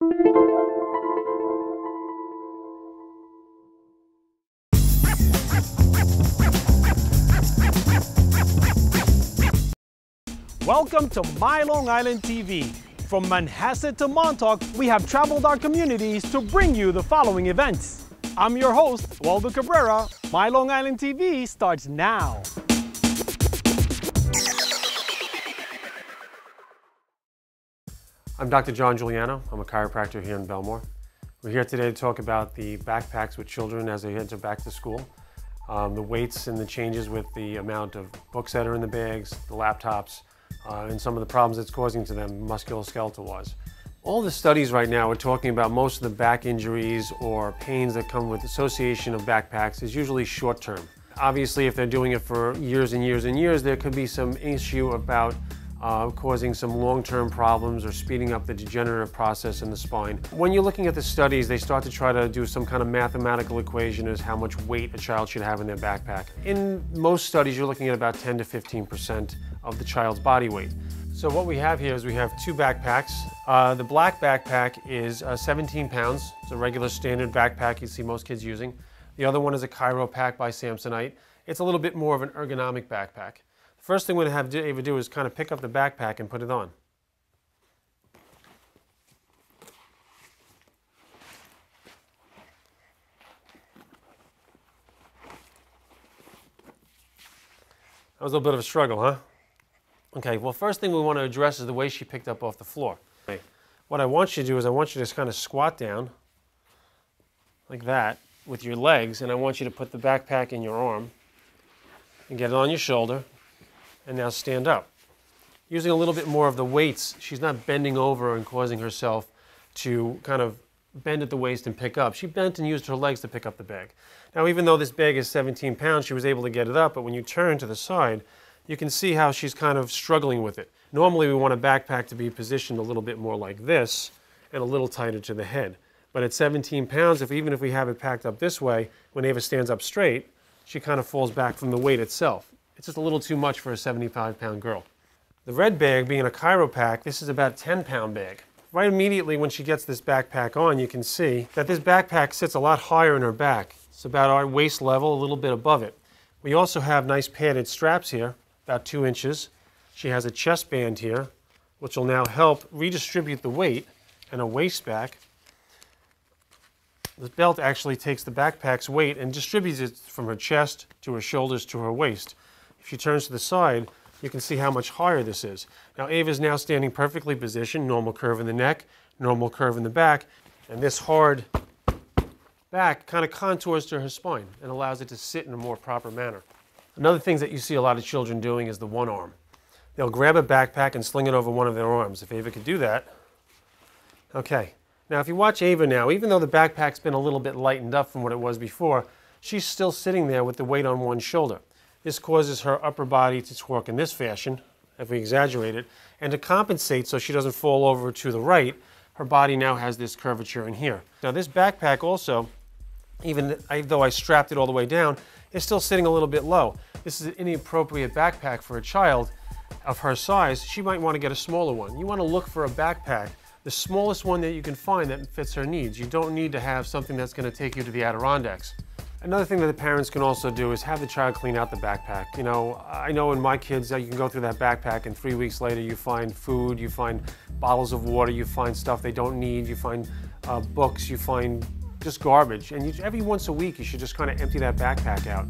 Welcome to My Long Island TV. From Manhasset to Montauk, we have traveled our communities to bring you the following events. I'm your host, Waldo Cabrera. My Long Island TV starts now. I'm Dr. John Giugliano. I'm a chiropractor here in Bellmore. We're here today to talk about the backpacks with children as they enter back to school, um, the weights and the changes with the amount of books that are in the bags, the laptops, uh, and some of the problems it's causing to them musculoskeletal wise. All the studies right now are talking about most of the back injuries or pains that come with association of backpacks is usually short term. Obviously, if they're doing it for years and years and years, there could be some issue about uh, causing some long-term problems or speeding up the degenerative process in the spine. When you're looking at the studies, they start to try to do some kind of mathematical equation as how much weight a child should have in their backpack. In most studies, you're looking at about 10 to 15% of the child's body weight. So what we have here is we have two backpacks. Uh, the black backpack is uh, 17 pounds. It's a regular standard backpack you see most kids using. The other one is a Chiropack by Samsonite. It's a little bit more of an ergonomic backpack. First thing to have Ava do is kind of pick up the backpack and put it on. That was a little bit of a struggle, huh? Okay, well first thing we want to address is the way she picked up off the floor. Okay. What I want you to do is I want you to just kind of squat down like that with your legs and I want you to put the backpack in your arm and get it on your shoulder and now stand up. Using a little bit more of the weights, she's not bending over and causing herself to kind of bend at the waist and pick up. She bent and used her legs to pick up the bag. Now even though this bag is 17 pounds, she was able to get it up, but when you turn to the side, you can see how she's kind of struggling with it. Normally we want a backpack to be positioned a little bit more like this and a little tighter to the head. But at 17 pounds, if even if we have it packed up this way, when Ava stands up straight, she kind of falls back from the weight itself. It's just a little too much for a 75 pound girl. The red bag being a Chiropack, this is about a 10 pound bag. Right immediately when she gets this backpack on, you can see that this backpack sits a lot higher in her back. It's about our waist level, a little bit above it. We also have nice padded straps here about two inches. She has a chest band here, which will now help redistribute the weight and a waist back. The belt actually takes the backpack's weight and distributes it from her chest to her shoulders to her waist. If she turns to the side, you can see how much higher this is. Now Ava is now standing perfectly positioned, normal curve in the neck, normal curve in the back, and this hard back kind of contours to her spine and allows it to sit in a more proper manner. Another thing that you see a lot of children doing is the one arm. They'll grab a backpack and sling it over one of their arms. If Ava could do that. Okay. Now if you watch Ava now, even though the backpack's been a little bit lightened up from what it was before, she's still sitting there with the weight on one shoulder. This causes her upper body to twerk in this fashion, if we exaggerate it, and to compensate so she doesn't fall over to the right, her body now has this curvature in here. Now this backpack also, even though I strapped it all the way down, is still sitting a little bit low. This is an inappropriate backpack for a child of her size. She might want to get a smaller one. You want to look for a backpack, the smallest one that you can find that fits her needs. You don't need to have something that's going to take you to the Adirondacks. Another thing that the parents can also do is have the child clean out the backpack. You know, I know in my kids that you can go through that backpack and three weeks later you find food, you find bottles of water, you find stuff they don't need, you find uh, books, you find just garbage. And you, every once a week, you should just kind of empty that backpack out.